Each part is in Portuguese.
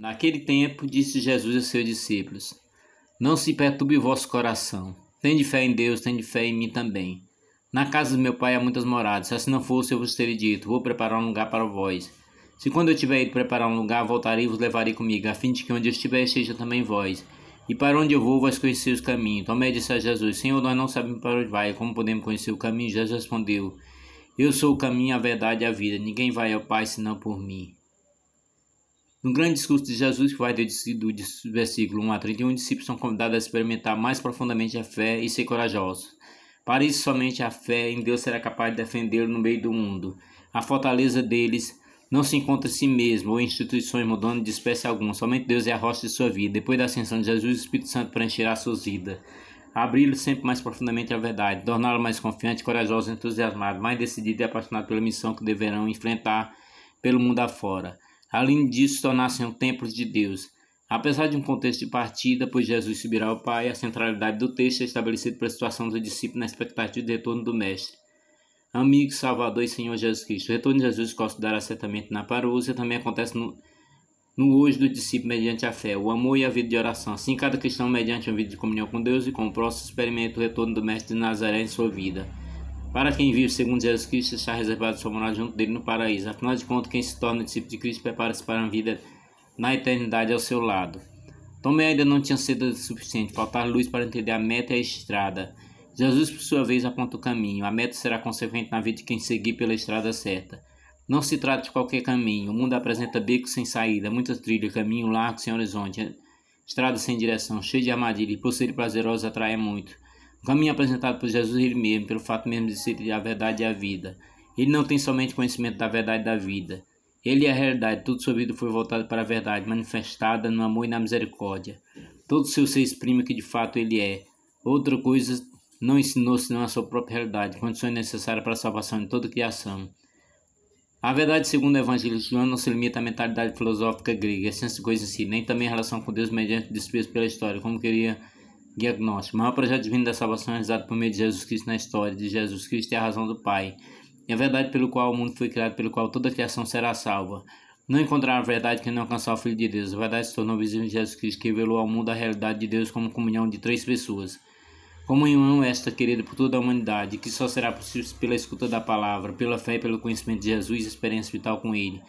Naquele tempo, disse Jesus a seus discípulos: Não se perturbe o vosso coração. Tende fé em Deus, tende fé em mim também. Na casa do meu pai há muitas moradas. Se assim não fosse, eu vos teria dito: Vou preparar um lugar para vós. Se quando eu tiver ido preparar um lugar, voltarei e vos levarei comigo, a fim de que onde eu estiver esteja também vós. E para onde eu vou, vós conheceis o caminho. Tomé disse a Jesus: Senhor, nós não sabemos para onde vai, como podemos conhecer o caminho? Jesus respondeu: Eu sou o caminho, a verdade e a vida. Ninguém vai ao Pai senão por mim. No grande discurso de Jesus, que vai do versículo 1 a 31, os discípulos são convidados a experimentar mais profundamente a fé e ser corajosos. Para isso, somente a fé em Deus será capaz de defendê-lo no meio do mundo. A fortaleza deles não se encontra em si mesmo ou em instituições mudando de espécie alguma. Somente Deus é a rocha de sua vida. Depois da ascensão de Jesus, o Espírito Santo preencherá suas vidas. Abri-lo sempre mais profundamente à verdade, torná-lo mais confiante, corajoso, entusiasmado, mais decidido e apaixonado pela missão que deverão enfrentar pelo mundo afora além disso, tornassem um templo de Deus. Apesar de um contexto de partida, pois Jesus subirá ao Pai, a centralidade do texto é estabelecida pela situação do discípulo na expectativa de retorno do Mestre. Amigo, Salvador e Senhor Jesus Cristo. O retorno de Jesus considerará certamente na parousia também acontece no, no hoje do discípulo mediante a fé, o amor e a vida de oração. Assim, cada cristão, mediante uma vida de comunhão com Deus e com o próximo, experimenta o retorno do Mestre de Nazaré em sua vida. Para quem vive segundo Jesus Cristo, está reservado sua morada junto dele no paraíso. Afinal de contas, quem se torna discípulo de Cristo prepara-se para uma vida na eternidade ao seu lado. Tomé ainda não tinha sido suficiente, faltar luz para entender a meta e a estrada. Jesus, por sua vez, aponta o caminho. A meta será consequente na vida de quem seguir pela estrada certa. Não se trata de qualquer caminho. O mundo apresenta becos sem saída, muitas trilhas, caminho largo sem horizonte, estrada sem direção, cheio de armadilhas e por ser prazeroso atrai muito. O caminho apresentado por Jesus ele mesmo, pelo fato mesmo de ser a verdade e a vida. Ele não tem somente conhecimento da verdade da vida. Ele é a realidade, tudo sua vida foi voltado para a verdade, manifestada no amor e na misericórdia. Todo seu ser exprime que de fato ele é. Outra coisa não ensinou senão a sua própria realidade, condições necessárias para a salvação de toda a criação. A verdade, segundo o Evangelho de João, não se limita à mentalidade filosófica grega, a essência de coisa em si, nem também a relação com Deus mediante desprezo pela história, como queria Diagnóstico. O maior projeto divino da salvação é realizado por meio de Jesus Cristo na história, de Jesus Cristo é a razão do Pai. É a verdade pelo qual o mundo foi criado, pelo qual toda a criação será salva. Não encontrar a verdade que não alcançar o Filho de Deus. A verdade se tornou visível em Jesus Cristo, que revelou ao mundo a realidade de Deus como comunhão de três pessoas. Comunhão esta querida por toda a humanidade, que só será possível pela escuta da palavra, pela fé e pelo conhecimento de Jesus e experiência vital com Ele.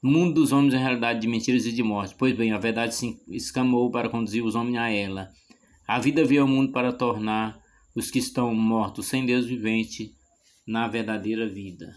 No mundo dos homens é realidade de mentiras e de morte. Pois bem, a verdade se escamou para conduzir os homens a ela. A vida veio ao mundo para tornar os que estão mortos sem Deus vivente na verdadeira vida.